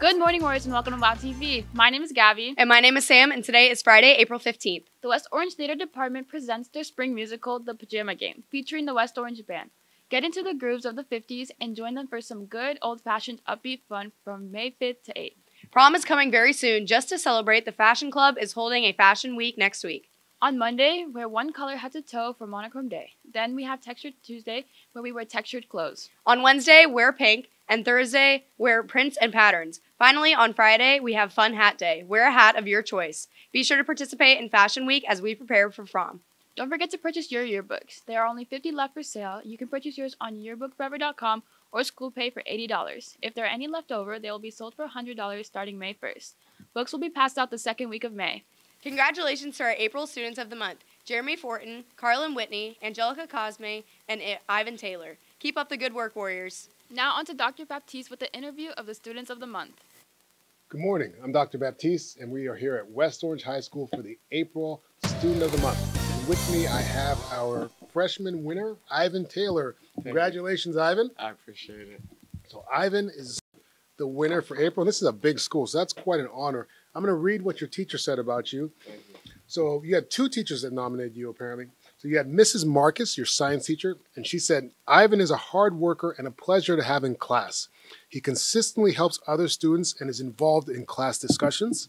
Good morning, Warriors, and welcome to WOW TV. My name is Gabby. And my name is Sam, and today is Friday, April 15th. The West Orange Theater Department presents their spring musical, The Pajama Game, featuring the West Orange Band. Get into the grooves of the 50s and join them for some good, old fashioned, upbeat fun from May 5th to 8th. Prom is coming very soon. Just to celebrate, the Fashion Club is holding a Fashion Week next week. On Monday, wear one color head to toe for Monochrome Day. Then we have Textured Tuesday, where we wear textured clothes. On Wednesday, wear pink, and Thursday, wear prints and patterns. Finally, on Friday, we have Fun Hat Day. Wear a hat of your choice. Be sure to participate in Fashion Week as we prepare for prom. Don't forget to purchase your yearbooks. There are only 50 left for sale. You can purchase yours on yearbookforever.com or school pay for $80. If there are any left over, they will be sold for $100 starting May 1st. Books will be passed out the second week of May. Congratulations to our April Students of the Month Jeremy Fortin, Carlin Whitney, Angelica Cosme, and I- Ivan Taylor. Keep up the good work, Warriors. Now on to Dr. Baptiste with the interview of the Students of the Month. Good morning. I'm Dr. Baptiste, and we are here at West Orange High School for the April Student of the Month. And with me, I have our freshman winner, Ivan Taylor. Congratulations, Ivan. I appreciate it. So, Ivan is the winner for April. This is a big school, so that's quite an honor. I'm going to read what your teacher said about you. You. So, you had two teachers that nominated you, apparently. So, you had Mrs. Marcus, your science teacher, and she said, Ivan is a hard worker and a pleasure to have in class. He consistently helps other students and is involved in class discussions.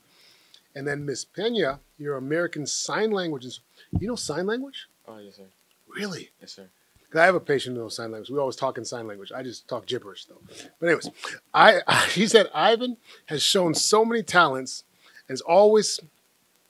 And then Miss Pena, your American Sign Languages. You know sign language? Oh, yes, sir. Really? Yes, sir. Because I have a patient who knows sign language. We always talk in sign language. I just talk gibberish though. But anyways, I he said Ivan has shown so many talents is always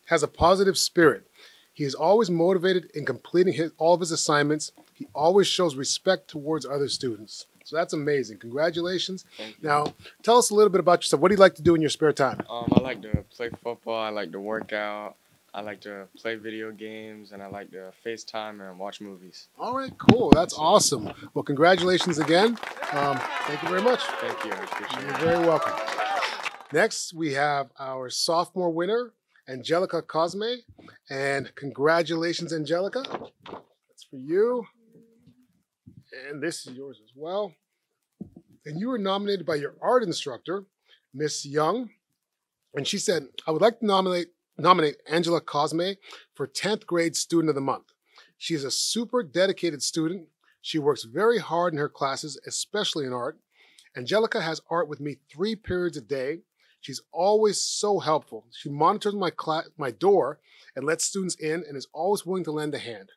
has a positive spirit. He is always motivated in completing his, all of his assignments. He always shows respect towards other students. So that's amazing. Congratulations. Now, tell us a little bit about yourself. What do you like to do in your spare time? Um, I like to play football. I like to work out. I like to play video games, and I like to FaceTime and watch movies. All right, cool. That's awesome. Well, congratulations again. Um, thank you very much. Thank you. I appreciate You're very welcome. Next, we have our sophomore winner, Angelica Cosme. And congratulations, Angelica. That's for you. And this is yours as well. And you were nominated by your art instructor, Miss Young. And she said, I would like to nominate, nominate Angela Cosme for 10th grade student of the month. She is a super dedicated student. She works very hard in her classes, especially in art. Angelica has art with me three periods a day. She's always so helpful. She monitors my cla- my door and lets students in and is always willing to lend a hand.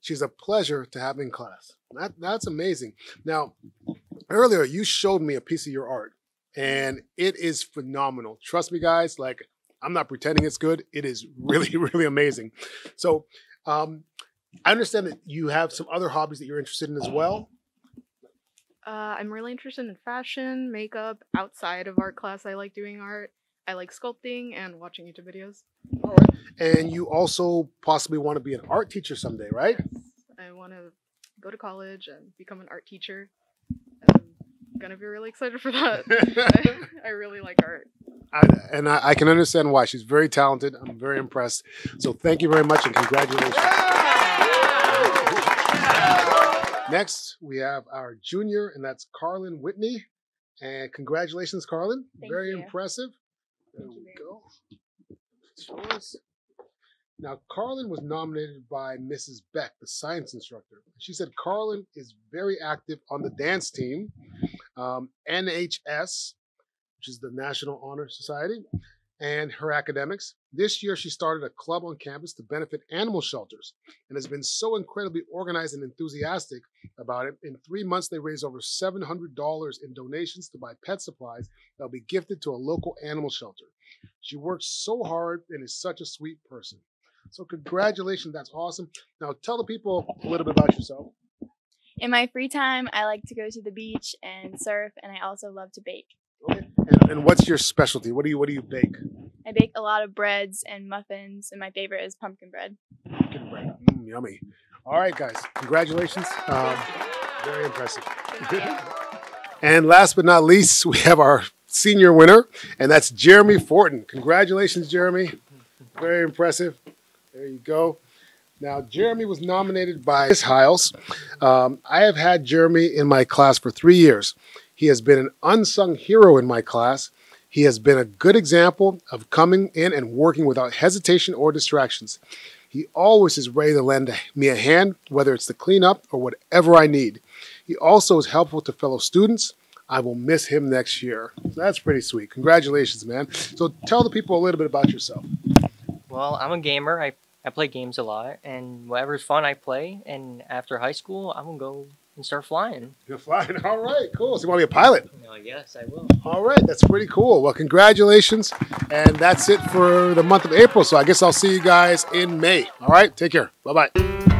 She's a pleasure to have in class. That, that's amazing. Now, earlier you showed me a piece of your art and it is phenomenal. Trust me, guys, like I'm not pretending it's good. It is really, really amazing. So, um, I understand that you have some other hobbies that you're interested in as well. Uh, I'm really interested in fashion, makeup. Outside of art class, I like doing art. I like sculpting and watching YouTube videos. All right. And you also possibly want to be an art teacher someday, right? I want to go to college and become an art teacher. I'm gonna be really excited for that. I, I really like art. I, and I, I can understand why. She's very talented. I'm very impressed. So thank you very much and congratulations. Next, we have our junior, and that's Carlin Whitney. And congratulations, Carlin. Thank very you. impressive. There Thank we go. Now, Carlin was nominated by Mrs. Beck, the science instructor. She said Carlin is very active on the dance team, um, NHS, which is the National Honor Society, and her academics. This year, she started a club on campus to benefit animal shelters and has been so incredibly organized and enthusiastic about it. In three months, they raised over $700 in donations to buy pet supplies that'll be gifted to a local animal shelter. She works so hard and is such a sweet person. So, congratulations. That's awesome. Now, tell the people a little bit about yourself. In my free time, I like to go to the beach and surf, and I also love to bake. Okay. And, and what's your specialty? What do you What do you bake? I bake a lot of breads and muffins, and my favorite is pumpkin bread. Pumpkin bread. Mm, yummy. All right, guys. Congratulations. Um, very impressive. and last but not least, we have our senior winner, and that's Jeremy Fortin. Congratulations, Jeremy. Very impressive. There you go. Now, Jeremy was nominated by Miss Hiles. Um, I have had Jeremy in my class for three years. He has been an unsung hero in my class. He has been a good example of coming in and working without hesitation or distractions. He always is ready to lend me a hand, whether it's the clean up or whatever I need. He also is helpful to fellow students. I will miss him next year. That's pretty sweet. Congratulations, man. So tell the people a little bit about yourself. Well, I'm a gamer. I, I play games a lot, and whatever's fun, I play. And after high school, I'm gonna go and start flying. You're flying. All right, cool. So you want to be a pilot? Uh, yes, I will. All right, that's pretty cool. Well, congratulations. And that's it for the month of April. So I guess I'll see you guys in May. All right, take care. Bye bye.